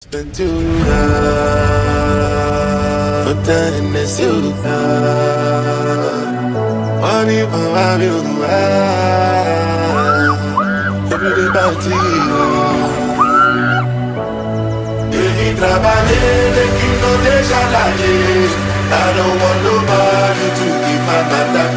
Spent too long, put that in the suit. Money for my beauty, every day party. Devi trabalhar, que não deixa lá I don't want nobody to keep my mouth up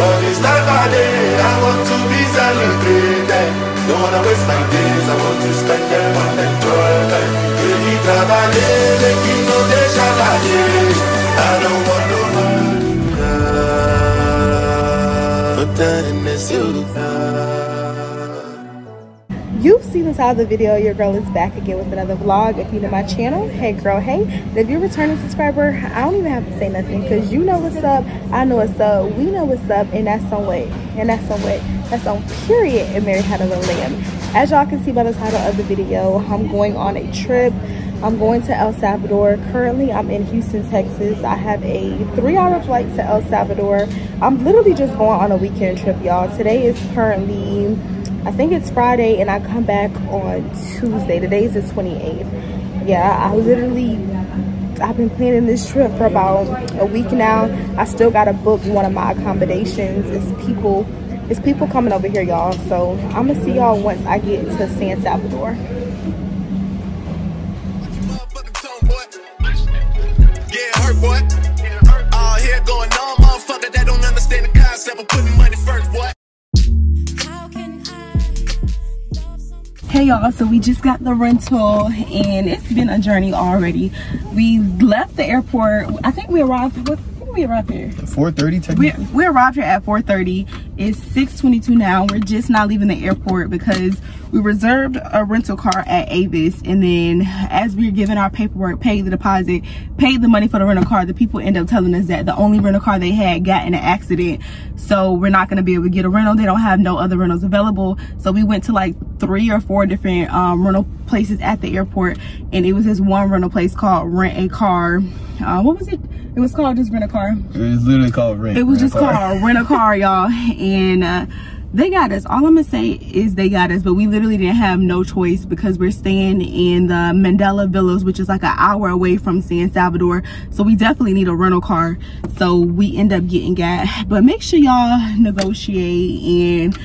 All this life I live, I want to be celebrated. Wanna waste my days, I want to spend them on enjoy life. Really trabalhar, que não deixa lá I don't want nobody. Put that in the suit. You've seen the side of the video, your girl is back again with another vlog. If you know my channel, hey girl, hey. If you're a returning subscriber, I don't even have to say nothing because you know what's up, I know what's up, we know what's up, and that's on way. And that's on way. That's on period and Mary had a little lamb. As y'all can see by the title of the video, I'm going on a trip. I'm going to El Salvador. Currently, I'm in Houston, Texas. I have a three-hour flight to El Salvador. I'm literally just going on a weekend trip, y'all. Today is currently I think it's Friday and I come back on Tuesday. Today is the 28th. Yeah, I literally, I've been planning this trip for about a week now. I still got to book one of my accommodations. It's people, it's people coming over here, y'all. So I'm going to see y'all once I get to San Salvador. Hey y'all so we just got the rental and it's been a journey already we left the airport i think we arrived what we arrived here 4:30. we, we arrived here at 4:30. It's 6:22 now. We're just not leaving the airport because we reserved a rental car at avis and then as we were giving our paperwork paid the deposit paid the money for the rental car the people end up telling us that the only rental car they had got in an accident. So we're not going to be able to get a rental. They don't have no other rentals available. So we went to like three or four different um, rental places at the airport and it was this one rental place called rent a car. Uh, what was it? It was called just rent a car. It was literally called rent it was just called rent a car y'all and uh, they got us. All i'm gonna say is they got us but we literally didn't have no choice because we're staying in the mandela villas which is like an hour away from san salvador. So we definitely need a rental car. So we end up getting gas. But make sure y'all negotiate and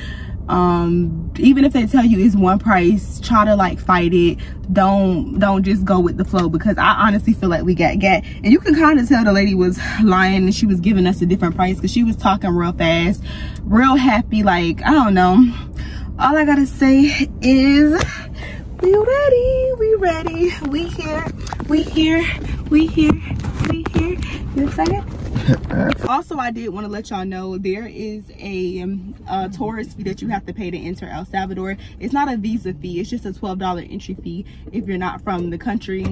um even if they tell you it's one price try to like fight it. Don't don't just go with the flow because i honestly feel like we got gat and you can kind of tell the lady was lying and she was giving us a different price because she was talking real fast real happy like i don't know. All i gotta say is we ready we ready. We here we here we here we here. You excited also i did want to let y'all know there is a, um, a, tourist fee that you have to pay to enter el salvador. It's not a visa fee it's just a 12 dollar entry fee if you're not from the country.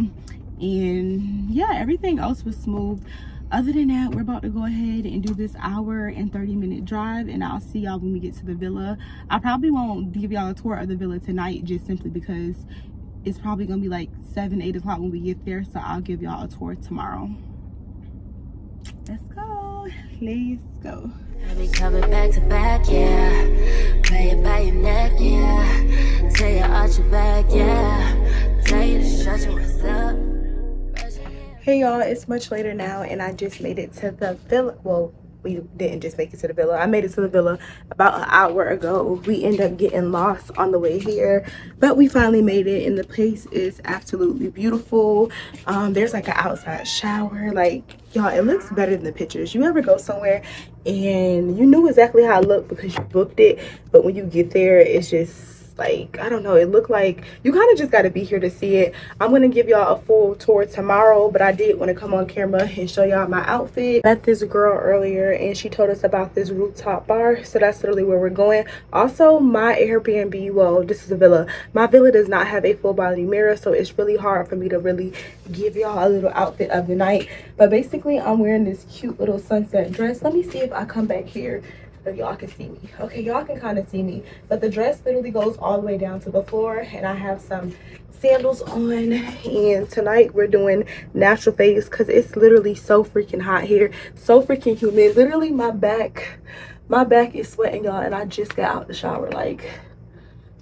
And yeah everything else was smooth. Other than that we're about to go ahead and do this hour and 30 minute drive and i'll see y'all when we get to the villa. I probably won't give y'all a tour of the villa tonight just simply because it's probably gonna be like seven eight o'clock when we get there so i'll give y'all a tour tomorrow let's go let's go I'll be coming back to back, yeah. Play it by your neck, yeah. Say you arch your back, yeah. Tell you to shut your up. Hey y'all, it's much later now and I just made it to the villa. Well, we didn't just make it to the villa. I made it to the villa about an hour ago. We end up getting lost on the way here but we finally made it and the place is absolutely beautiful. Um, there's like an outside shower. Like y'all it looks better than the pictures. You ever go somewhere and you knew exactly how it looked because you booked it but when you get there it's just like i don't know it looked like you kind of just got to be here to see it. I'm gonna give y'all a full tour tomorrow but i did want to come on camera and show y'all my outfit. Met this girl earlier and she told us about this rooftop bar so that's literally where we're going. Also my airbnb well this is a villa. My villa does not have a full body mirror so it's really hard for me to really give y'all a little outfit of the night. But basically i'm wearing this cute little sunset dress. Let me see if i come back here if y'all can see me. Okay y'all can kind of see me but the dress literally goes all the way down to the floor and i have some sandals on and tonight we're doing natural face because it's literally so freaking hot here so freaking humid. Literally my back my back is sweating y'all and i just got out the shower like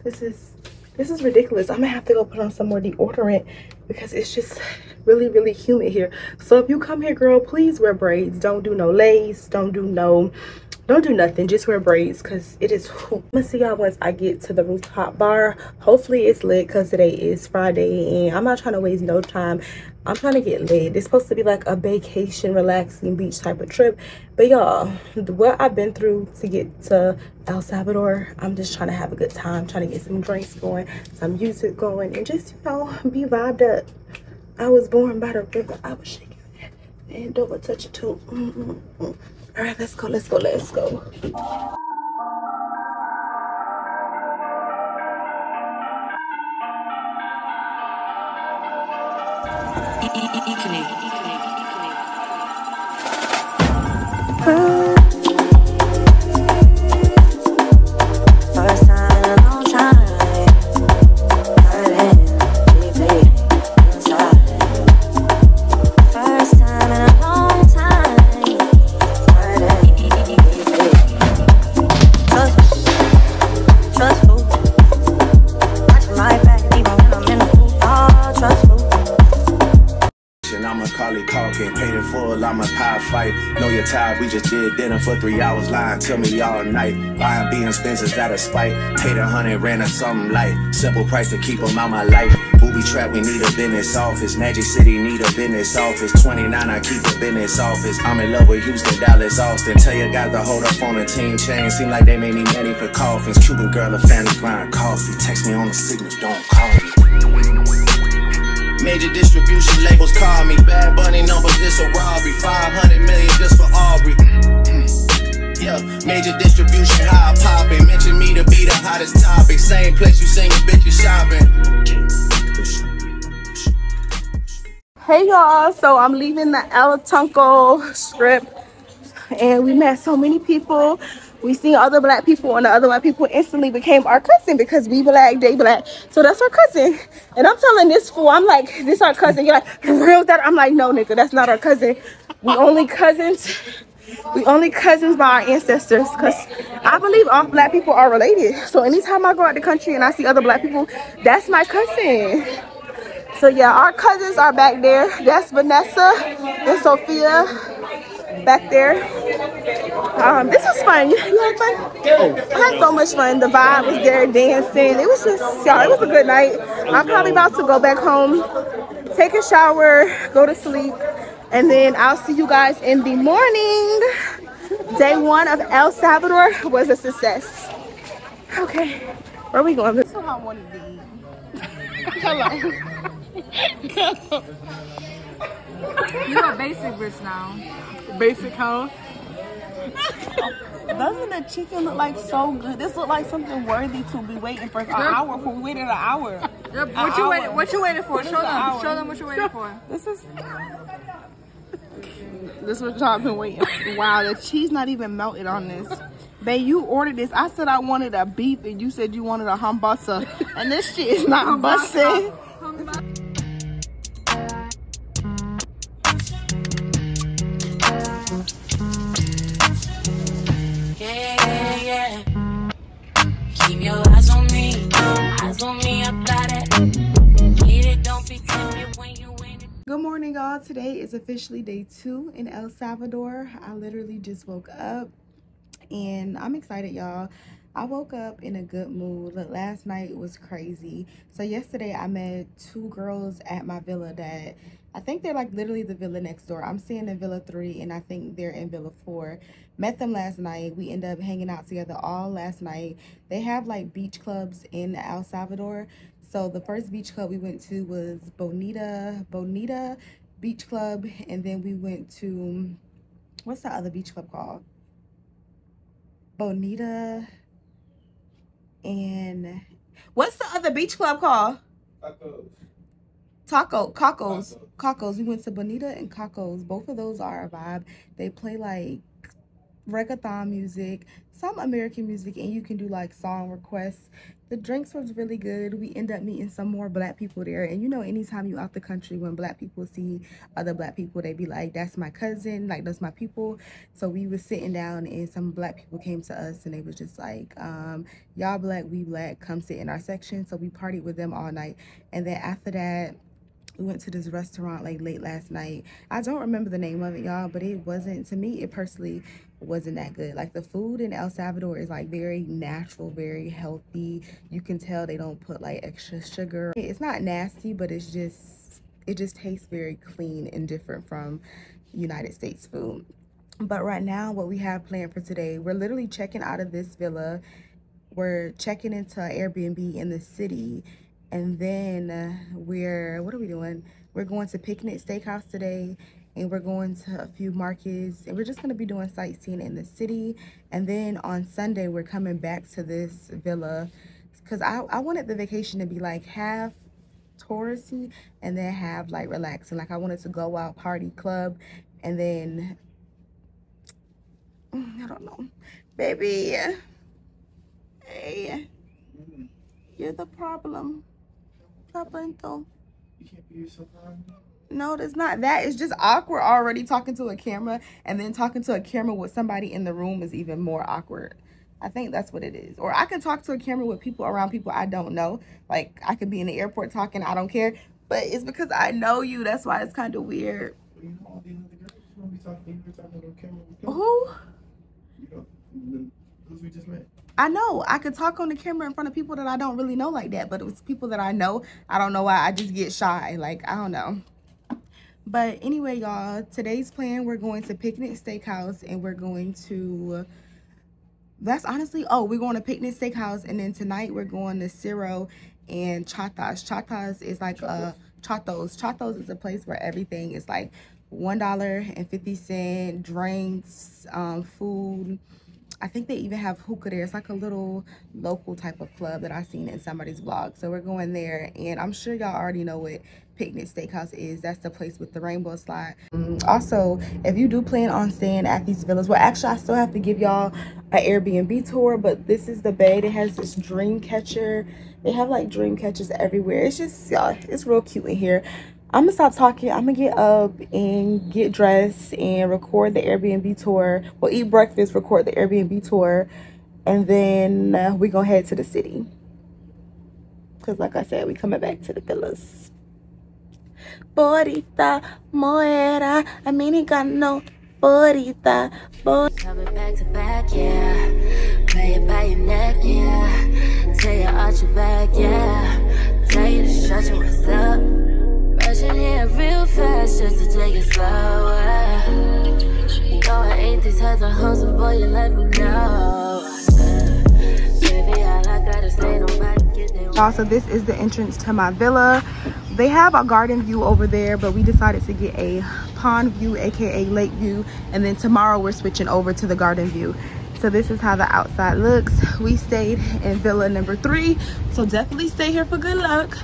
this is this is ridiculous. I'm gonna have to go put on some more deodorant because it's just really really humid here. So if you come here girl please wear braids. Don't do no lace. Don't do no don't do nothing just wear braids because it is i'm gonna see y'all once i get to the rooftop bar. Hopefully it's lit because today is friday and i'm not trying to waste no time. I'm trying to get lit. It's supposed to be like a vacation relaxing beach type of trip. But y'all what i've been through to get to el salvador i'm just trying to have a good time trying to get some drinks going some music going and just you know be vibed up. I was born by the river i was shaking and don't touch it too. Mm -mm -mm. All right, let's go, let's go, let's go. Three hours, lying to me all night. Buying being Spencer's out of spite. Paid a hundred, ran or something light. Simple price to keep them out my life. Booby trap, we need a business office. Magic City need a business office. 29, I keep a business office. I'm in love with Houston, Dallas, Austin. Tell your guys to hold up on a team chain. Seem like they made me money for coffins. Cuban girl, a family grind coffee. Text me on the signal, don't call me. Major distribution labels call me. Bad Bunny numbers, this a robbery. 500 million just for Aubrey. Yeah, major distribution, I poppin'. Mention me to be the hottest topic. Same place you singing, bitch, you shopping. Hey y'all, so I'm leaving the El Tunco strip and we met so many people. We seen other black people and the other white people instantly became our cousin because we black, they black. So that's our cousin. And I'm telling this fool, I'm like, this our cousin. You're like, real that? I'm like, no nigga, that's not our cousin. We only cousins. We only cousins by our ancestors because I believe all black people are related. So anytime I go out the country and I see other black people, that's my cousin. So yeah, our cousins are back there. That's Vanessa and Sophia back there. Um, this was fun. You, had fun? I had so much fun. The vibe was there, dancing. It was just, y'all, it was a good night. I'm probably about to go back home, take a shower, go to sleep, and then I'll see you guys in the morning. Day one of El Salvador was a success. Okay, where are we going? This is how I wanted to eat. Hello. You're a basic bitch now. basic hoe. Doesn't the chicken look like so good? This look like something worthy to be waiting for an hour. For we waited an hour. Yep, What you hour. waiting? What you waiting for? What is Show them. Show them what you waiting for. This is. This is what y'all been waiting. Wow, the cheese not even melted on this. Babe, you ordered this. I said I wanted a beef, and you said you wanted a hamburger, and this shit is not busting. Good morning, y'all. Today is officially day two in El Salvador. I literally just woke up and I'm excited, y'all. I woke up in a good mood. Last night was crazy. So yesterday I met two girls at my villa that I think they're like literally the villa next door. I'm staying in Villa 3 and I think they're in Villa 4. Met them last night. We ended up hanging out together all last night. They have like beach clubs in El Salvador. So the first beach club we went to was Bonita, Bonita Beach Club. And then we went to, what's the other beach club called? Bonita and what's the other beach club called? Taco, Cacos, Cacos. We went to Bonita and Cacos. Both of those are a vibe. They play like reggaeton music, some American music, and you can do like song requests. the drinks was really good. We end up meeting some more black people there. And you know anytime you out the country when black people see other black people they be like that's my cousin like that's my people. So we was sitting down and some black people came to us and they was just like um y'all black we black come sit in our section. So we partied with them all night. And then after that we went to this restaurant like late last night. I don't remember the name of it y'all but it wasn't to me it personally wasn't that good. Like the food in el salvador is like very natural very healthy. You can tell they don't put like extra sugar. It's not nasty but it's just it just tastes very clean and different from united states food. But right now what we have planned for today we're literally checking out of this villa. We're checking into airbnb in the city. And then we're what are we doing? We're going to picnic steakhouse today and we're going to a few markets and we're just going to be doing sightseeing in the city and then on sunday we're coming back to this villa because I, I wanted the vacation to be like half touristy and then have like relaxing like i wanted to go out party club and then i don't know baby hey you're the problem Pablito. You can't be yourself. No, it's not that. It's just awkward already talking to a camera and then talking to a camera with somebody in the room is even more awkward. I think that's what it is. Or I can talk to a camera with people around people I don't know. Like I could be in the airport talking, I don't care. But it's because I know you. That's why it's kind of weird. Who? I know I could talk on the camera in front of people that I don't really know like that, but it was people that I know. I don't know why I just get shy. Like, I don't know. But anyway, y'all, today's plan, we're going to Picnic Steakhouse and we're going to, that's honestly, oh, we're going to Picnic Steakhouse and then tonight we're going to Ciro and Chatas. Chatas is like a, Chatos. Chatos is a place where everything is like $1.50, drinks, um, food, I think they even have hookah there. It's like a little local type of club that I seen in somebody's vlog. So we're going there, and I'm sure y'all already know what Picnic Steakhouse is. That's the place with the rainbow slide. Um, also, if you do plan on staying at these villas, well, actually, I still have to give y'all an Airbnb tour, but this is the bed. It has this dream catcher. They have like dream catchers everywhere. It's just, y'all, it's real cute in here. I'm gonna stop talking. I'm gonna get up and get dressed and record the Airbnb tour. We'll eat breakfast, record the Airbnb tour, and then uh, we gonna head to the city. Cause like I said, we coming back to the villas. Bonita, moera, americano, bonita, bonita. Coming back to back, yeah. Play it by your neck, yeah. Tell you arch your back, yeah. Tell you to shut your ass up. Rushing here real fast just to take it slower. You know I ain't these types of hoes, and boy, you let me know. Uh, Baby, all I gotta say, nobody get their Y'all, so this is the entrance to my villa. They have a garden view over there, but we decided to get a pond view, aka lake view. And then tomorrow we're switching over to the garden view. So this is how the outside looks. We stayed in villa number three, so definitely stay here for good luck.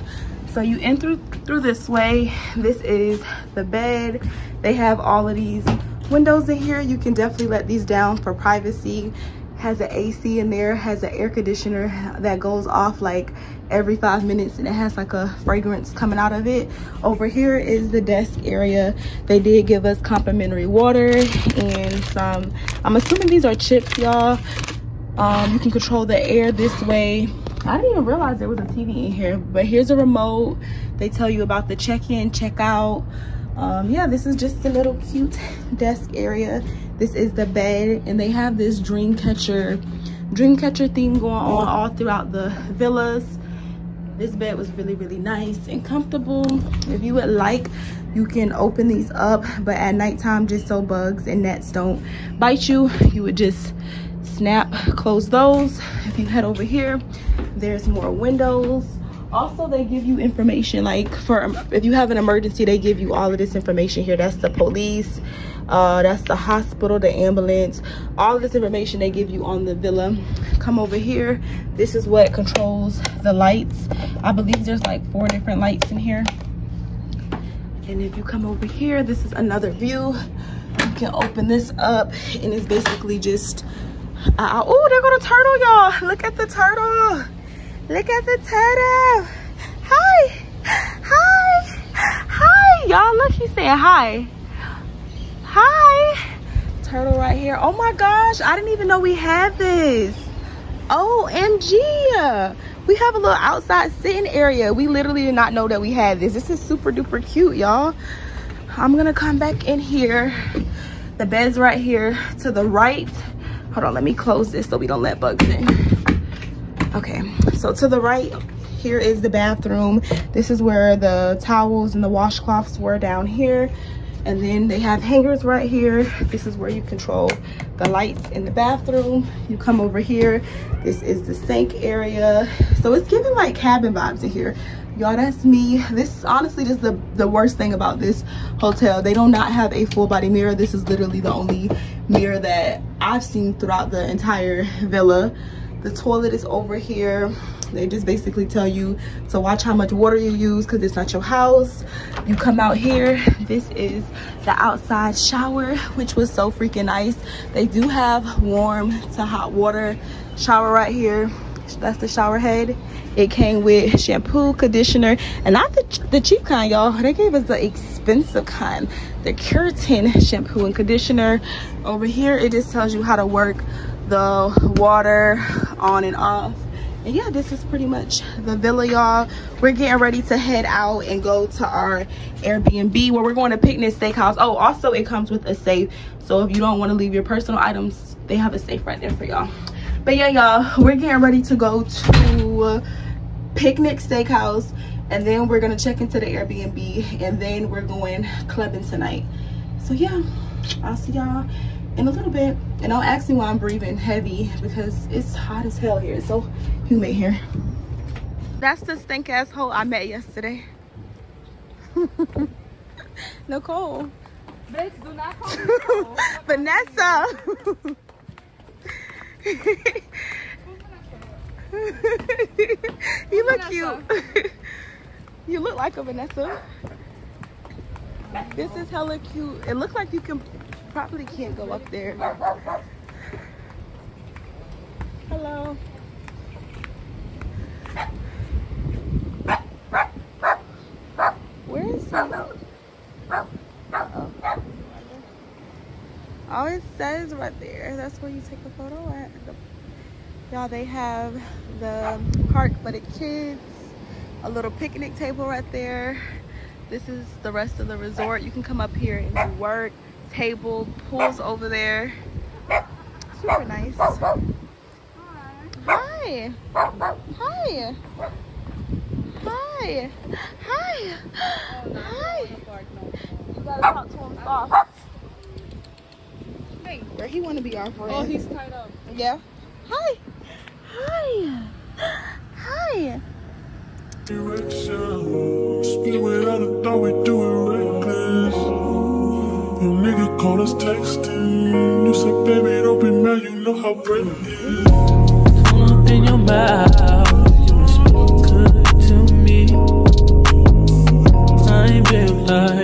So you in through through this way. This is the bed. They have all of these windows in here. You can definitely let these down for privacy. Has an AC in there, has an air conditioner that goes off like every five minutes and it has like a fragrance coming out of it. Over here is the desk area. They did give us complimentary water and some, I'm assuming these are chips, y'all. Um, you can control the air this way. I didn't even realize there was a TV in here, but here's a remote. They tell you about the check-in, check-out. Um, yeah, this is just a little cute desk area. This is the bed, and they have this dream catcher, dream catcher theme going on all throughout the villas. This bed was really, really nice and comfortable. If you would like, you can open these up, but at nighttime, just so bugs and gnats don't bite you, you would just snap close those if you head over here there's more windows also they give you information like for if you have an emergency they give you all of this information here that's the police uh that's the hospital the ambulance all this information they give you on the villa come over here this is what controls the lights i believe there's like four different lights in here and if you come over here this is another view you can open this up and it's basically just uh, oh there go the turtle y'all look at the turtle Look at the turtle. Hi. Hi. Hi. Y'all look, he's saying hi. Hi. Turtle right here. Oh my gosh. I didn't even know we had this. OMG. We have a little outside sitting area. We literally did not know that we had this. This is super duper cute, y'all. I'm gonna come back in here. The bed's right here to the right. Hold on, let me close this so we don't let bugs in. Okay, so to the right, here is the bathroom. This is where the towels and the washcloths were down here. And then they have hangers right here. This is where you control the lights in the bathroom. You come over here. This is the sink area. So it's giving like cabin vibes in here. Y'all, that's me. This honestly this is the, the worst thing about this hotel. They do not have a full body mirror. This is literally the only mirror that I've seen throughout the entire villa. The toilet is over here. They just basically tell you to watch how much water you use because it's not your house. You come out here. This is the outside shower, which was so freaking nice. They do have warm to hot water shower right here. That's the shower head. It came with shampoo, conditioner, and not the, the cheap kind, y'all. They gave us the expensive kind, the keratin shampoo and conditioner. Over here, it just tells you how to work the water on and off. And yeah this is pretty much the villa y'all. We're getting ready to head out and go to our airbnb where we're going to picnic steakhouse. Oh also it comes with a safe. So if you don't want to leave your personal items they have a safe right there for y'all. But yeah y'all we're getting ready to go to picnic steakhouse and then we're gonna check into the airbnb and then we're going clubbing tonight. So yeah i'll see y'all in a little bit and don't ask me why i'm breathing heavy because it's hot as hell here it's so humid here. That's the stink ass hole i met yesterday. Nicole. Bitch, do not call me Nicole. vanessa. You look cute. you look like a vanessa. This is hella cute. It looks like you can probably can't go up there hello where is he Uh-oh. Oh, it says right there. That's where you take a photo at. Y'all, they have the park for the kids, a little picnic table right there. This is the rest of the resort. You can come up here and do work, table, pools over there. Super nice. Hi. Hi. Hi. Hi. Hi. Hi. You gotta talk to him soft. Hey. Where he wanna be our friend. Oh, he's tied up. Yeah. Hi. Hi. Hi. Direction. Spit without a thought, we do it reckless. Your nigga call us texting. You said, baby, don't be mad, you know how bread is. Up in your mouth, you speak good to me. I ain't built like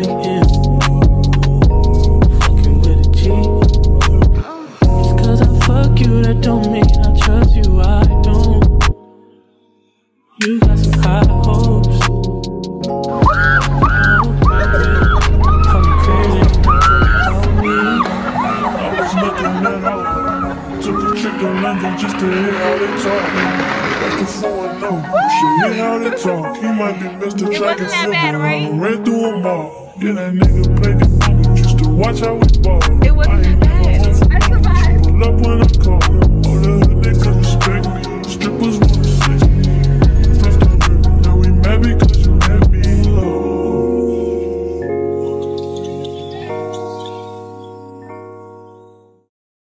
to London just to hear how they talk. That's the phone, no. Should hear how they talk. He might be Mr. Track and that bad, Silver. right? Ran through them all. Yeah, that nigga played the number just to watch how we ball. It wasn't I ain't that bad. I survived. Pull up when I call. All the hood niggas respect me. Strippers wanna sex me. Left the whip. Now we mad because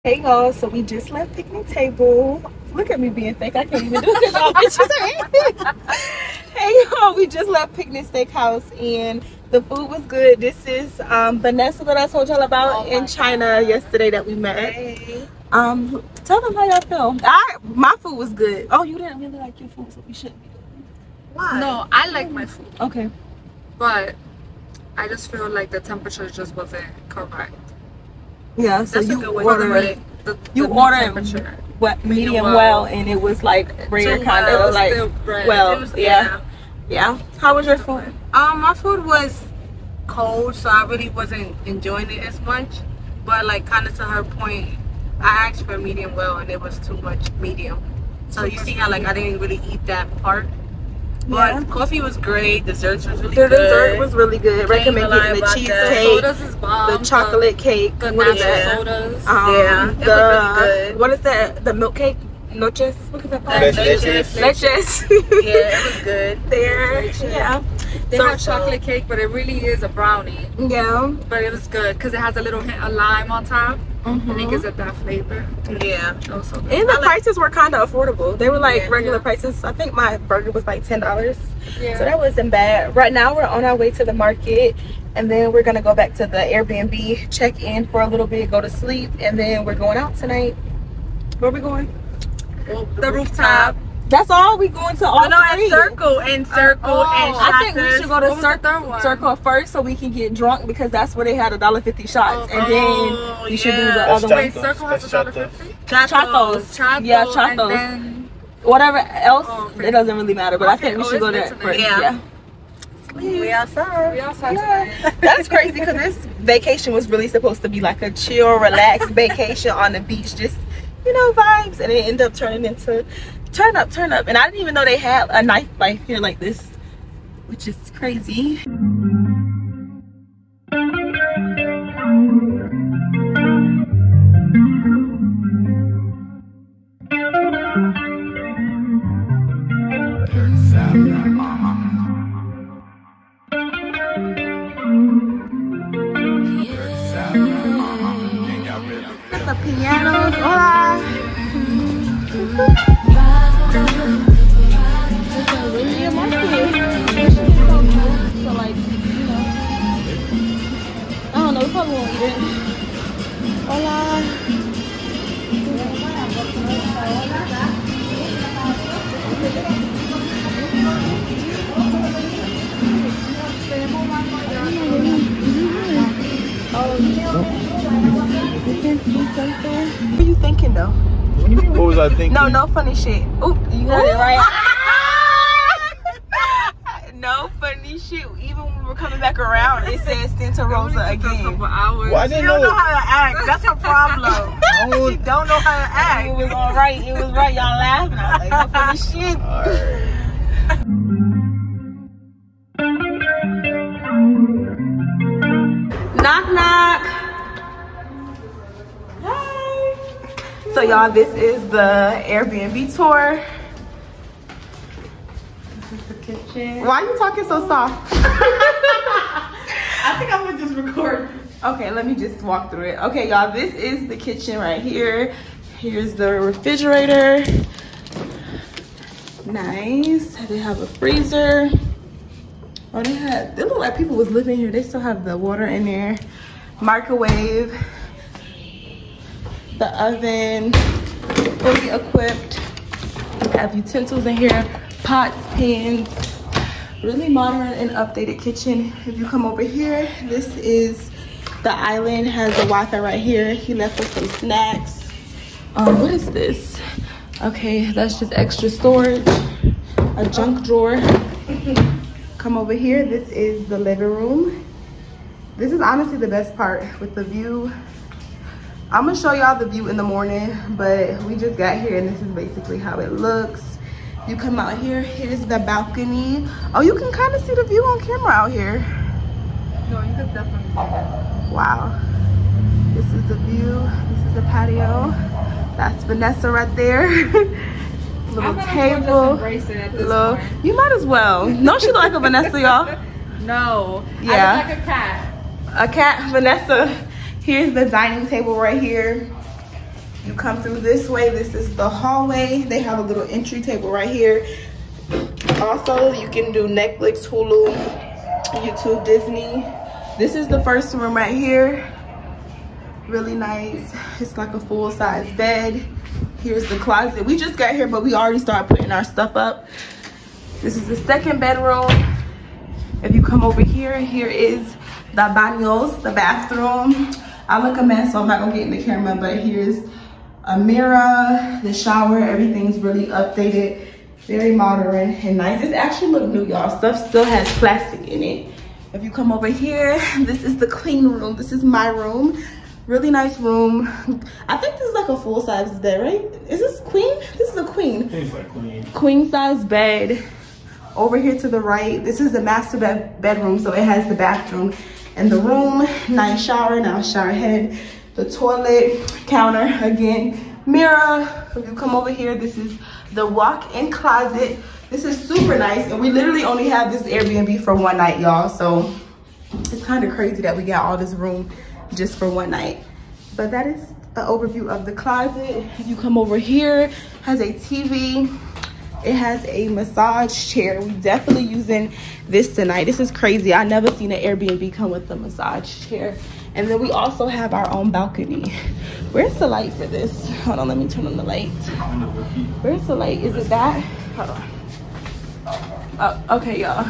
Hey y'all, so we just left picnic table. Look at me being fake. I can't even do this. All bitches are in. Hey y'all, we just left picnic steakhouse and the food was good. This is um, Vanessa that I told y'all about in China yesterday that we met. Um, tell them how y'all feel. I, my food was good. Oh, you didn't really like your food, so we shouldn't be doing. Why? No, I like my food, Okay. but I just feel like the temperature just wasn't correct. Yeah. So That's you ordered. it. The, You the ordered what medium, Medium well. well. and it was like rare kind of like well was- yeah. yeah how was your food Um, my food was cold, so I really wasn't enjoying it as much. But like, kind of to her point, I asked for medium well, and it was too much medium. So you see how like I didn't really eat that part. But Yeah. coffee was great. Desserts was really good. the good. dessert was really good Can't recommend even getting the cheesecake sodas is bomb. the chocolate cake the, the what is that sodas. um, Yeah, it was the really good. what is that the milk cake noches what is that called Leche. leches yeah, it was good. there yeah they So- have chocolate cake, but it really is a brownie. yeah But it was good because it has a little hint of lime on top, Mm-hmm. and it gives it that flavor. Yeah. Also, good. and the prices were kind of affordable they were like Yeah. regular Yeah. prices i think my burger was like ten dollars yeah. so that wasn't bad right now we're on our way to the market and then we're gonna go back to the airbnb check in for a little bit go to sleep and then we're going out tonight where we going the rooftop. That's all we going to all Oh, no, and three. circle and uh, circle Oh, and I think we should go to What was the Cir- third one? Circle first so we can get drunk because that's where they had a dollar fifty shots, and Oh, then oh, we should do the. That's other one. Wait, Circle has a dollar fifty. Chatos. Chato, Yeah, and then Whatever else, Oh, it doesn't really matter. But I think we oh, should go it's there lit first. Yeah. Yeah. We outside. we outside Yeah. tonight. That's crazy because this vacation was really supposed to be like a chill, relaxed vacation on the beach, just you know vibes, and it ended up turning into turn up, turn up. And I didn't even know they had a nightlife here like this, which is crazy. The pianos, hola. Hola. What are you thinking though? What was I thinking? No, no funny shit. Oop, you got it right. no funny shit. Even when we were coming back around, it said Santa Rosa again. For hours. Well, I didn't You don't know. know how to act. That's a problem. you don't know how to act. It was all right. It was right. Y'all laughing. I was like, no funny shit. Alright. Knock knock. Hi. So y'all, this is the Airbnb tour. This is the kitchen. Why are you talking so soft? I think I'm gonna just record. Okay, let me just walk through it. Okay, y'all, this is the kitchen right here. Here's the refrigerator. Nice. They have a freezer. Oh, they had, they look like people was living here. They still have the water in there. Microwave. The oven. Fully equipped. Have utensils in here. Pots, pans. Really modern and updated kitchen. If you come over here, this is the island. Has the Wi-Fi right here. He left us some snacks. Um, what is this? Okay, that's just extra storage. A junk drawer. Come over here. This is the living room. This is honestly the best part with the view. I'm gonna show y'all the view in the morning, but we just got here and this is basically how it looks. You come out here, here's the balcony. Oh, you can kind of see the view on camera out here. No, you could definitely. Wow. This is the view. This is the patio. That's Vanessa right there. Little I'm gonna go just table. embrace it at this Little, point. you might as well. No, she look like a Vanessa, y'all. No. Yeah. I look like a cat. a cat vanessa here's the dining table right here you come through this way this is the hallway. They have a little entry table right here. Also you can do netflix hulu youtube disney. This is the first room right here. Really nice. It's like a full-size bed. Here's the closet. We just got here but we already started putting our stuff up. This is the second bedroom. If you come over here, here is the baños, the bathroom. I look a mess, so I'm not gonna get in the camera, but here's a mirror, the shower, everything's really updated, very modern and nice. This actually look new, y'all. Stuff still has plastic in it. If you come over here, this is the clean room. This is my room. Really nice room. I think this is like a full size bed, right? Is this queen? This is a queen. Like queen. Queen size bed. Over here to the right, this is the master bed bedroom, so it has the bathroom and the room. Nice shower, now shower head. The toilet, counter, again, mirror. If you come over here, this is the walk-in closet. This is super nice, and we literally only have this Airbnb for one night, y'all. So it's kind of crazy that we got all this room just for one night. But that is an overview of the closet. If you come over here, has a TV. It has a massage chair. We definitely using this tonight. This is crazy. I never seen an Airbnb come with a massage chair. And then we also have our own balcony. Where's the light for this? Hold on, let me turn on the light. Where's the light? Is it that? Hold on. Oh, okay, y'all.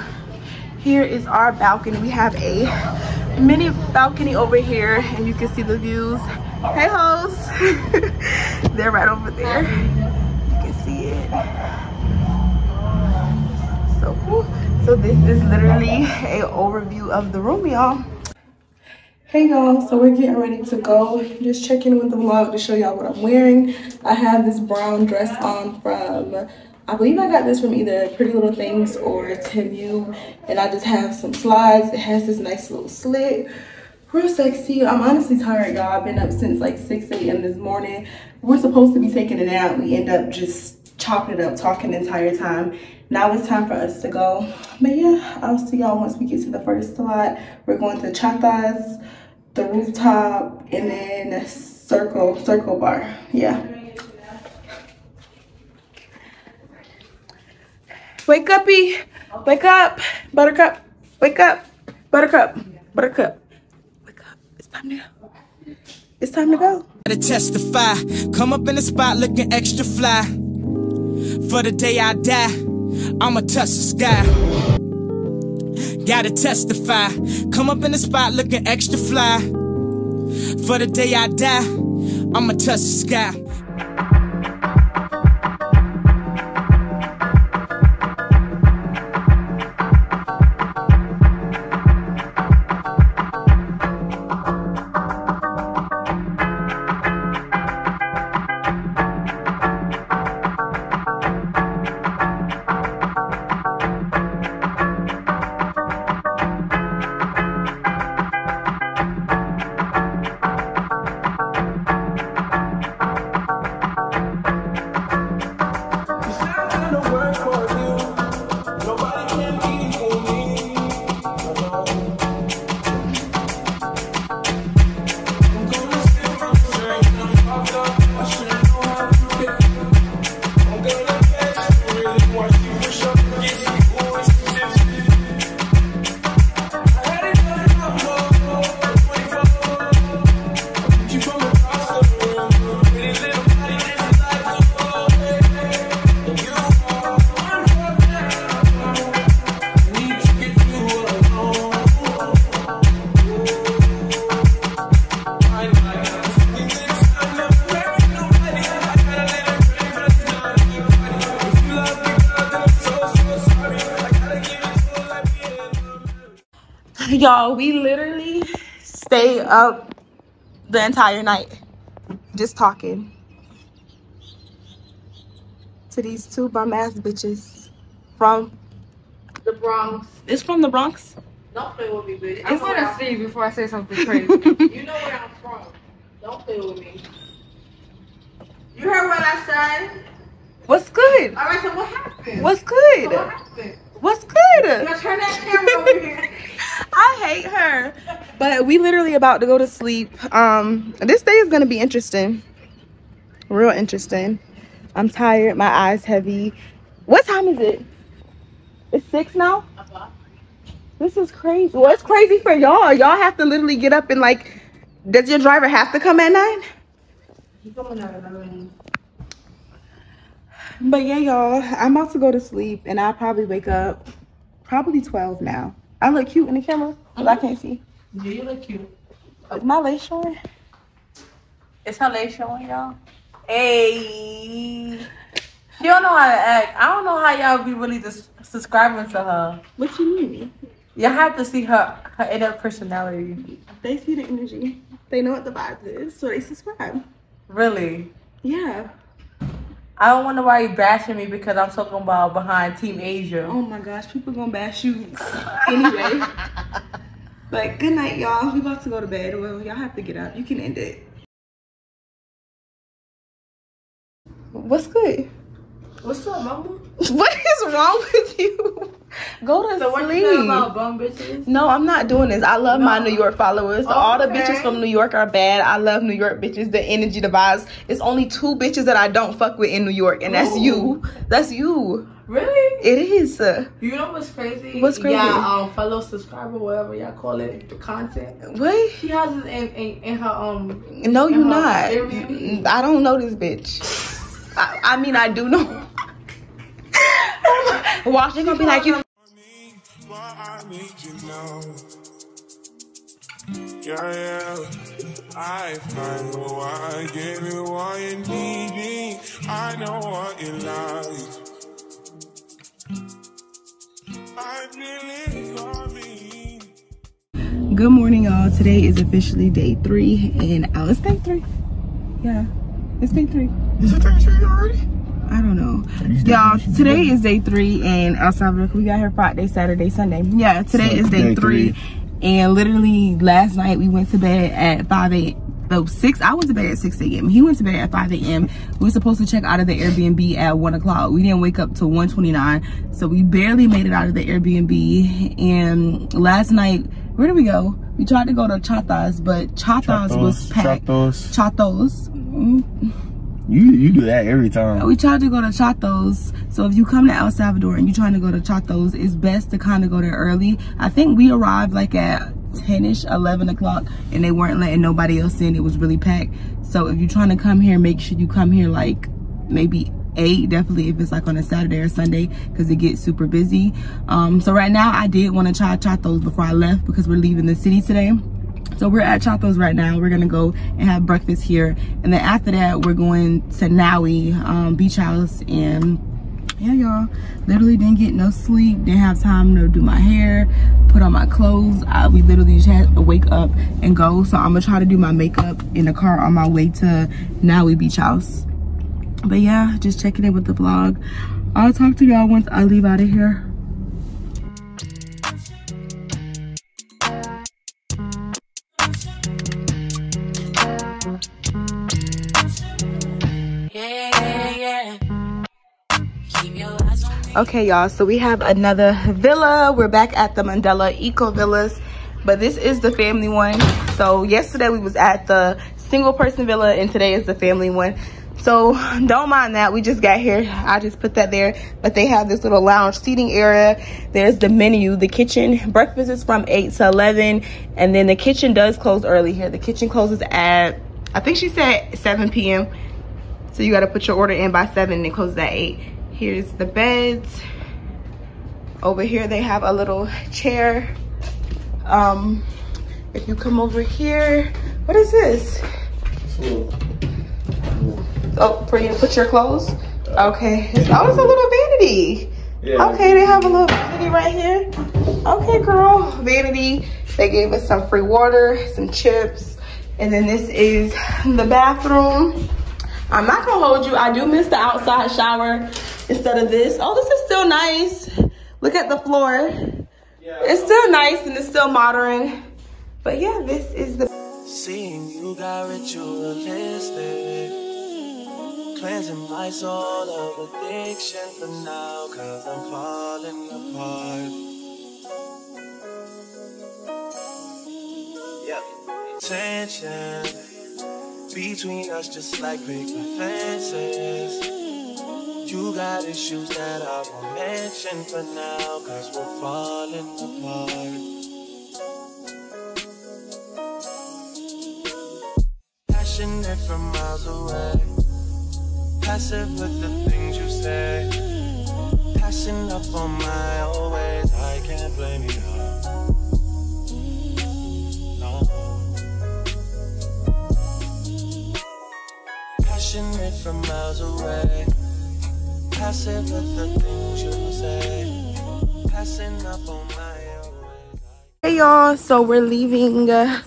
Here is our balcony. We have a mini balcony over here, and you can see the views. Hey, hoes. They're right over there. You can see it. So cool. So this is literally a overview of the room, y'all. Hey y'all, so we're getting ready to go. Just checking with the vlog to show y'all what I'm wearing. I have this brown dress on from, I believe I got this from either Pretty Little Things or Temu. And I just have some slides. It has this nice little slit. Real sexy. I'm honestly tired, y'all. I've been up since like 6 a.m. this morning. We're supposed to be taking a nap. We end up just chopping it up, talking the entire time. Now it's time for us to go. But yeah, I'll see y'all once we get to the first slide. We're going to Chatas the rooftop, and then a circle, circle bar. Yeah. Wake up, E. Wake up. Buttercup. Wake up. Buttercup. Buttercup. Wake up. It's time to go. It's time to go. to testify. Come up in the spot looking extra fly. For the day I die, I'ma touch the sky. Gotta testify. Come up in the spot looking extra fly. For the day I die, I'ma touch the sky. Y'all, we literally stay up the entire night just talking to these two bum ass bitches from The Bronx. it's from the Bronx. Don't play with me, bitch. I'm know gonna I'm- see before I say something crazy. You know where I'm from. Don't play with me. You heard what I said? What's good? All right, so what happened? What's So good? what happened? What's good? Gonna turn that camera over here? I hate her. But we literally about to go to sleep. Um, this day is gonna be interesting. Real interesting. I'm tired. My eyes heavy. What time is it? It's six now. This is crazy. Well, it's crazy for y'all. Y'all have to literally get up and like. Does your driver have to come at nine? But yeah, y'all, I'm about to go to sleep and I'll probably wake up probably 12 now. I look cute in the camera, but I mm-hmm. can't see. Yeah, you look cute. Is my lace showing? Is her leg showing, y'all? Hey. She don't know how to act. I don't know how y'all be really just subscribing to her. What you mean? Y'all have to see her her inner personality. They see the energy. They know what the vibe is, so they subscribe. Really. Yeah. I don't wonder why you bashing me because I'm talking about behind Team Asia. Oh my gosh, people gonna bash you anyway. but good night, y'all. We about to go to bed. Well, y'all have to get up. You can end it. What's good? What's up, mama? What is wrong with you? Go to So what sleep. you say about bum bitches? No, I'm not doing this. I love my New York followers. All the bitches from New York are bad. I love New York bitches. The energy, the vibes. It's only two bitches that I don't fuck with in New York, and that's you. That's you. Really? It is. You know what's crazy? What's crazy? Yeah, um, fellow subscriber, whatever y'all call it, the content. What? She has it in, in, in her um. No, you not. Airbnb. I don't know this bitch. I, I mean, I do know. Watch, they gonna be like you. But I need you now. Yeah, yeah. I find who I give you what you need. I know what you like. I believe for me. Good morning, y'all. Today is officially day three, and oh, it's day three. Yeah, it's day three. Is it day three already? I don't know. Y'all, today is day three in El Salvador. We got here Friday, Saturday, Sunday. Yeah, today So, is day, day three. three. And literally last night we went to bed at 5 a.m. So 6. I went to bed at 6 a.m. He went to bed at 5 a.m. We were supposed to check out of the Airbnb at 1 o'clock. We didn't wake up till 1.29. So we barely made it out of the Airbnb. And last night, where did we go? We tried to go to Chatas, but Chatas, was packed. Chatos. Chatos. Mm, You you do that every time. we tried to go to Chatos. So if you come to El Salvador and you're trying to go to Chatos, it's best to kind of go there early. I think we arrived like at 10ish, 11 o'clock, and they weren't letting nobody else in. It was really packed. So if you're trying to come here, make sure you come here like maybe eight definitely if it's like on a saturday or sunday because it gets super busy um so right now i did want to try chatos before i left because we're leaving the city today so we're at Chatos right now. We're gonna go and have breakfast here. And then after that, we're going to Nawi um, Beach House. And yeah, y'all, literally didn't get no sleep. Didn't have time to do my hair, put on my clothes. I, we literally just had to wake up and go. So I'm gonna try to do my makeup in the car on my way to Nawi Beach House. But yeah, just checking in with the vlog. I'll talk to y'all once I leave out of here. Okay, y'all, so we have another villa. We're back at the Mandela Eco Villas, but this is the family one. So yesterday we was at the single person villa and today is the family one. So don't mind that, we just got here. I just put that there, but they have this little lounge seating area. There's the menu, the kitchen. Breakfast is from 8 to 11, and then the kitchen does close early here. The kitchen closes at, I think she said 7 p.m. So you gotta put your order in by 7 and it closes at 8. Here's the beds. Over here they have a little chair. Um, if you come over here, what is this? Oh, for you to put your clothes? Okay. It's, oh, it's a little vanity. Okay, they have a little vanity right here. Okay, girl. Vanity. They gave us some free water, some chips. And then this is the bathroom. I'm not gonna hold you. I do miss the outside shower instead of this. Oh, this is still nice. Look at the floor. It's still nice and it's still modern. But yeah, this is the Seeing you got ritualistic. Cleansing my soul of addiction for now, cause I'm falling apart. Yep. Tension between us just like paper fences. You got issues that I won't mention for now, cause we're falling apart. Passionate from miles away. Passive with the things you say. Passing up on my old ways. I can't blame you. No. Passionate from miles away. Passive with the things you say. Passing up on my Hey y'all, so we're leaving uh,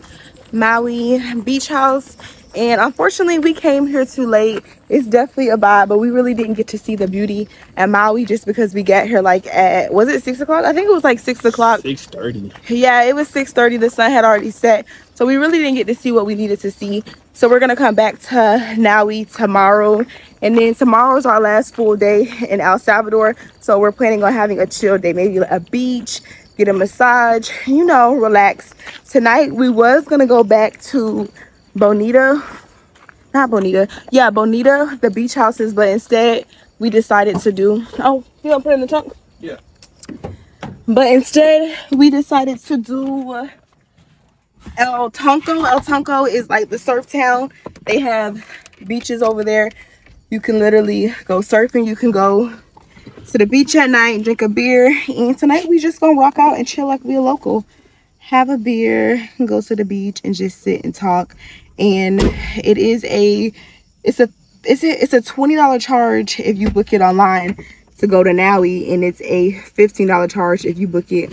Nawi Beach House and unfortunately we came here too late. It's definitely a vibe, but we really didn't get to see the beauty at Nawi just because we got here like at, was it six o'clock? I think it was like six o'clock. 6.30. Yeah, it was 6.30. The sun had already set. So we really didn't get to see what we needed to see. So we're going to come back to Nawi tomorrow. And then tomorrow is our last full day in El Salvador. So we're planning on having a chill day, maybe a beach, get a massage, you know, relax. Tonight we was going to go back to Bonita. Not Bonita. Yeah, Bonita, the beach houses. But instead we decided to do... Oh, you want to put it in the trunk? Yeah. But instead, we decided to do El Tonco. El Tonco is like the surf town. They have beaches over there. You can literally go surfing. You can go to the beach at night, drink a beer. And tonight, we just gonna rock out and chill like we a local. Have a beer, go to the beach and just sit and talk. And it is a, it's a, it's a, it's a $20 charge if you book it online to go to Nawi and it's a $15 charge if you book it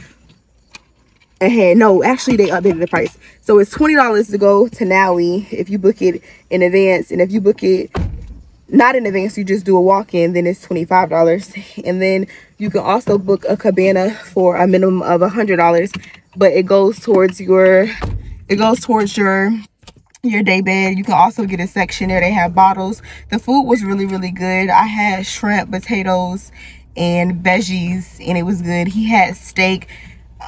ahead. No, actually they updated the price. So it's $20 to go to Nawi if you book it in advance. And if you book it not in advance, you just do a walk-in, then it's $25. And then you can also book a cabana for a minimum of $100. But it goes towards your, it goes towards your your day bed. You can also get a section there. They have bottles. The food was really really good. I had shrimp potatoes and veggies and it was good. He had steak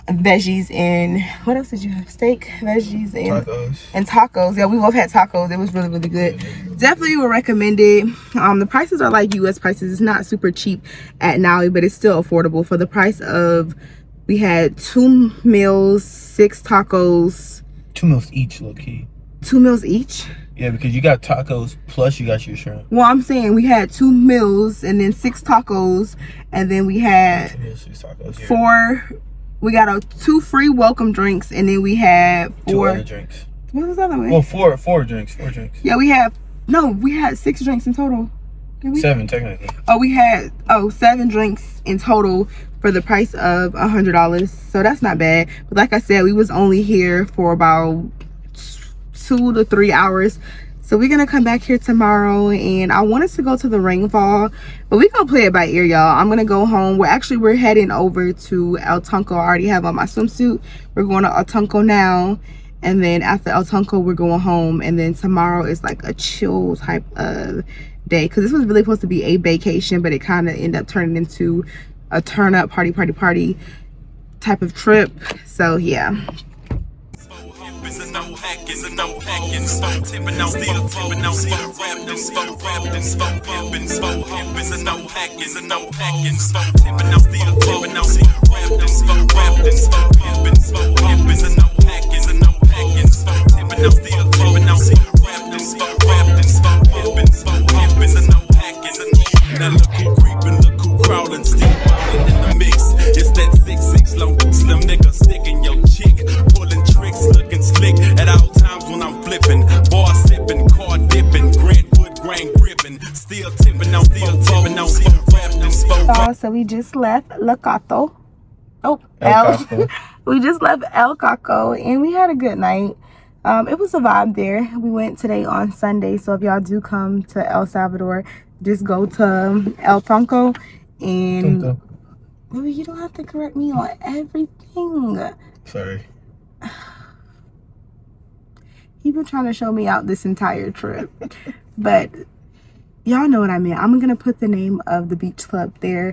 veggies and what else did you have steak veggies and Tacos. and tacos yeah we both had tacos it was really really good definitely would recommend it um the prices are like u.s prices it's not super cheap at Nawi but it's still affordable for the price of we had two meals six tacos Two meals each, low key. two meals each Yeah, because you got tacos plus you got your shrimp. well i'm saying we had two meals and then six tacos and then we had meals, six tacos. Yeah. four we got a two free welcome drinks and then we had four other drinks. what was the other one Well, four, four drinks, four drinks. yeah we had no we had six drinks in total? Seven, technically. oh we had oh seven drinks in total for the price of a hundred dollars so that's not bad but like i said we was only here for about two to three hours so we're gonna come back here tomorrow and i wanted to go to the rainfall but we gonna play it by ear y'all. I'm gonna go home. We're actually we're heading over to el tunco. I already have on my swimsuit. We're going to el tunco now and then after el tunco we're going home and then tomorrow is like a chill type of day because this was really supposed to be a vacation but it kind of ended up turning into a turn up party party party type of trip. So yeah A no hacking, no hacking, spoke tipping out, still tipping out, spoke rapping, spoke rapping, spoke pumping, spoke a no hacking, no hacking, spoke tipping out, still tipping out, spoke rapping, spoke rapping, spoke pumping, spoke a no hacking, no hacking, spoke tipping out, still tipping out, spoke rapping, spoke rapping, spoke pumping, spoke a no hacking, no now look who creeping, look who crawling, still in the mix. It's that six six long slim nigga sticking your chick, pulling tricks, looking slick at all times when I'm flipping, bar sipping, car dipping, Grant Wood grain gripping, still tipping on, still tipping on, still rapping, Oh, so we just left La Cato. Oh, El El. Caco. we just left El Caco and we had a good night. Um, it was a vibe there. We went today on Sunday, so if y'all do come to El Salvador, just go to El Tonco and Tunco. Baby, you don't have to correct me on everything. Sorry. He been trying to show me out this entire trip. but y'all know what I mean. I'm gonna put the name of the beach club there.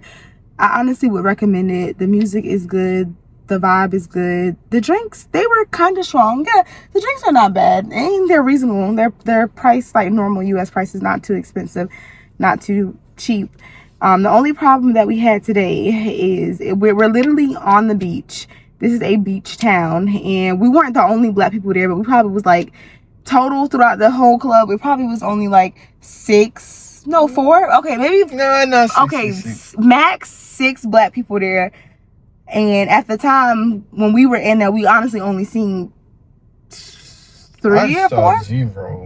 I honestly would recommend it. The music is good. The vibe is good. The drinks, they were kind of strong. Yeah, the drinks are not bad. And they're reasonable. They're they're priced like normal US prices, not too expensive, not too cheap. Um, the only problem that we had today is we're, we're literally on the beach. This is a beach town, and we weren't the only black people there, but we probably was like total throughout the whole club. It probably was only like six, no four. Okay, maybe No, no. six, okay, six, six. max six black people there. And at the time when we were in there, we honestly only seen three I or four.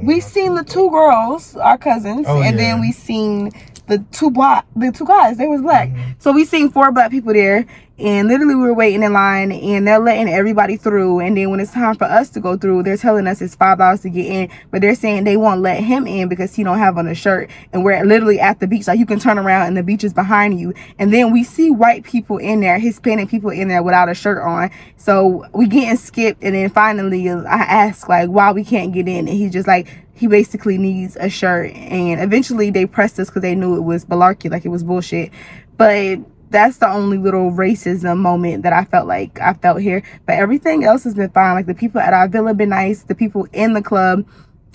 We seen the two girls, our cousins, Oh, and yeah. then we seen the two black, the two guys. They was black. Mm-hmm. So we seen four black people there, and literally we were waiting in line, and they're letting everybody through. And then when it's time for us to go through, they're telling us it's five dollars to get in, but they're saying they won't let him in because he don't have on a shirt, and we're literally at the beach. Like you can turn around and the beach is behind you, and then we see white people in there, Hispanic people in there without a shirt on. So we getting skipped, and then finally I ask like why we can't get in, and he's just like he basically needs a shirt and eventually they pressed us because they knew it was malarkey like it was bullshit but that's the only little racism moment that i felt like i felt here. But everything else has been fine. Like the people at our villa been nice. The people in the club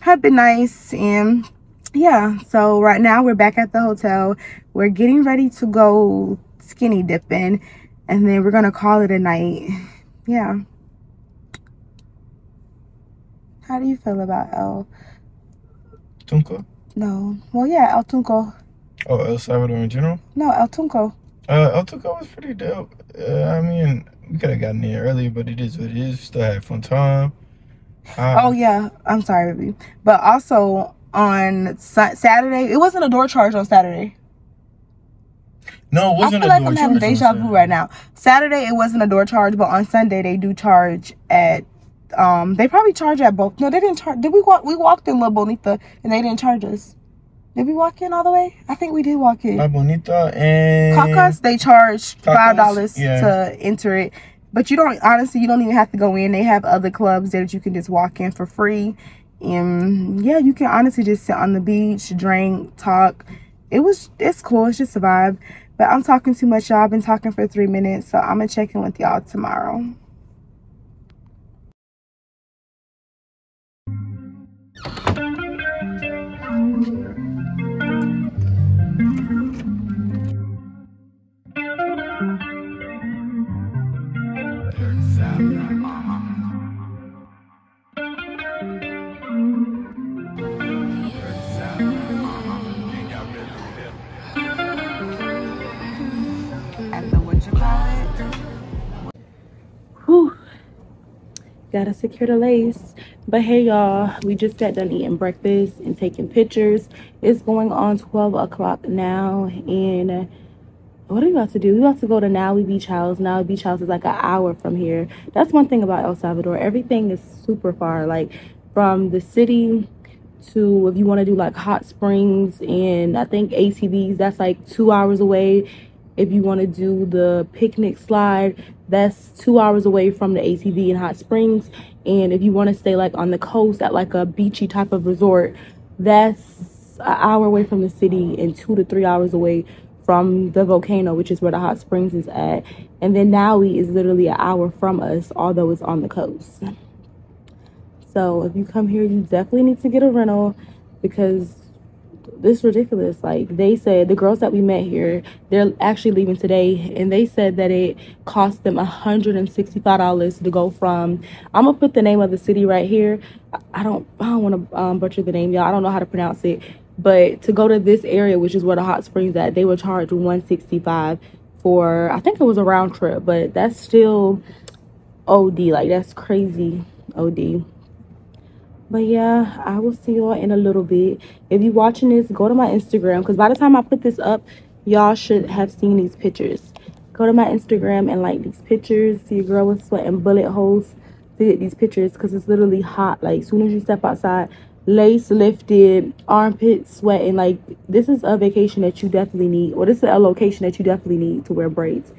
have been nice. And yeah. So right now we're back at the hotel. We're getting ready to go skinny dipping. And then we're gonna call it a night. Yeah. How do you feel about el? Tunco. no. Well yeah el tunco. Oh, El Salvador in general. no el tunco Uh, El Tunco was pretty dope. Uh, I mean, we could have gotten there earlier, but it is what it is. Still had fun time. Uh, Oh yeah, I'm sorry, baby. But also on Sa- Saturday, it wasn't a door charge on Saturday. no, it I wasn't feel a like door I'm having deja vu right now. Saturday it wasn't a door charge, but on Sunday they do charge at. Um, they probably charge at both. No, they didn't charge. Did we walk? We walked in La Bonita and they didn't charge us. Did we walk in all the way? I think we did walk in. La Bonita and Cacas, they charge five dollars yeah. to enter it. But you don't honestly you don't even have to go in. They have other clubs that you can just walk in for free. And yeah, you can honestly just sit on the beach, drink, talk. It was it's cool, it's just a vibe. But I'm talking too much, y'all. I've been talking for three minutes, so I'm gonna check in with y'all tomorrow. Gotta secure the lace. But hey, y'all, we just got done eating breakfast and taking pictures. It's going on 12 o'clock now. And what are we about to do? We about to go to Nawi Beach House. Nawi Beach House is like an hour from here. That's one thing about El Salvador. Everything is super far. Like from the city to if you want to do like hot springs and I think ATVs, that's like two hours away. If you want to do the picnic slide, that's two hours away from the ATV and hot springs. And if you want to stay like on the coast at like a beachy type of resort, that's an hour away from the city and two to three hours away from the volcano, which is where the hot springs is at. And then Nawi is literally an hour from us, although it's on the coast. So if you come here, you definitely need to get a rental because this is ridiculous. Like they said, the girls that we met here, they're actually leaving today, and they said that it cost them $165 to go from. I'm gonna put the name of the city right here. I- don't, I don't want to um, butcher the name, y'all. I don't know how to pronounce it, but to go to this area, which is where the hot springs at, they were charged 165 for. I think it was a round trip, but that's still OD. Like that's crazy, OD. But yeah, I will see y'all in a little bit. If you're watching this, go to my Instagram because by the time I put this up, y'all should have seen these pictures. Go to my Instagram and like these pictures. See your girl was sweating bullet holes to get these pictures because it's literally hot. Like as soon as you step outside, lace lifted, armpit sweating. Like this is a vacation that you definitely need, or this is a location that you definitely need to wear braids.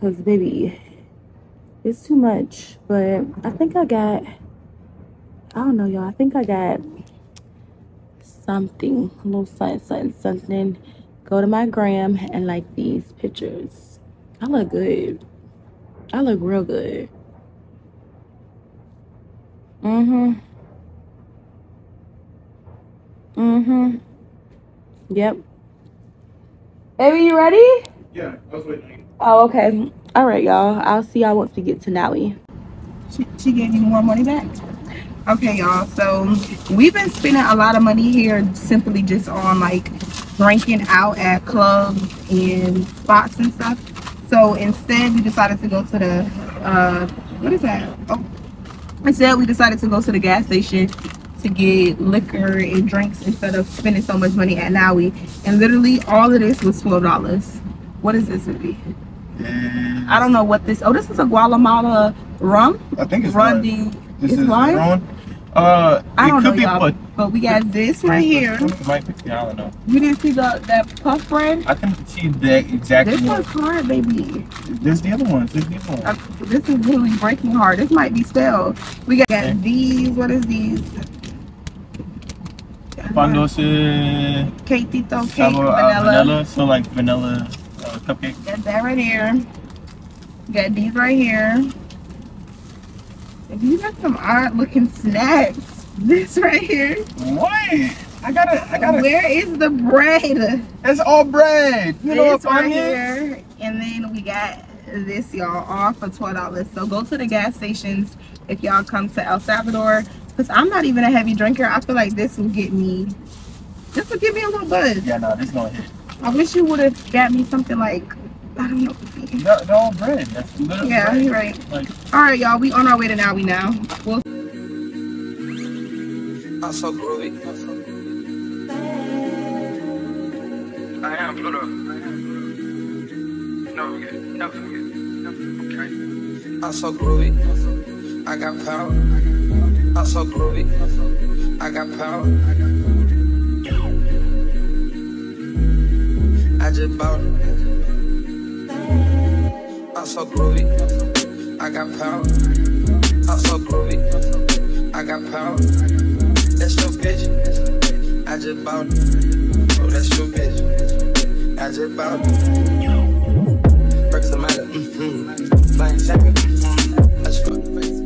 Cause baby, it's too much. But I think I got. I don't know, y'all. I think I got something, a little something, something, something. Go to my gram and like these pictures. I look good. I look real good. Mm-hmm. Mm-hmm. Yep. Baby, you ready? Yeah, I was waiting. Oh, okay. All right, y'all. I'll see y'all once we get to Nawi. She, she gave you more money back? Okay, y'all. So we've been spending a lot of money here simply just on like drinking out at clubs and spots and stuff. So instead, we decided to go to the uh, what is that? Oh, Instead, we decided to go to the gas station to get liquor and drinks instead of spending so much money at Nawi. And literally, all of this was twelve dollars. What is this movie? I don't know what this. Oh, this is a Guatemala rum. I think it's Rum This it's is lime? Uh, I don't know, could be y'all. but we got this right here. Might be, I don't know. You didn't see the that puff bread? I can see the exact This one. one's hard, baby. There's the other ones. There's the other Uh, ones. this is really breaking hard. This might be stale. We got Okay. these. What is these? Cake Tito cake sabor, uh, vanilla. vanilla. So like vanilla uh, cupcake. Got that right here. Got these right here. And these are some odd looking snacks. This right here. What? I gotta, I gotta. Where is the bread? It's all bread. You know this what right here. And then we got this y'all all for twelve dollars. So go to the gas stations if y'all come to El Salvador. Cause I'm not even a heavy drinker. I feel like this will get me. This will give me a little buzz. Yeah, no, this gonna hit. I wish you would have got me something like I don't know. They're, they're all bread. That's literally Yeah, bread. you're right. Like, All right, y'all. We on our way to now. We now. We'll I'm so groovy. I am Pluto. Never forget, never forget. Okay. I'm so groovy. I got power. I'm so groovy. I got power. I just bought it. I'm so groovy. I got power. I'm so groovy. I got power. That's your bitch. I just bought it. Oh, that's your bitch. I just bought it. Perks of matter. Mm-hmm. Flying jacket. Mm-hmm.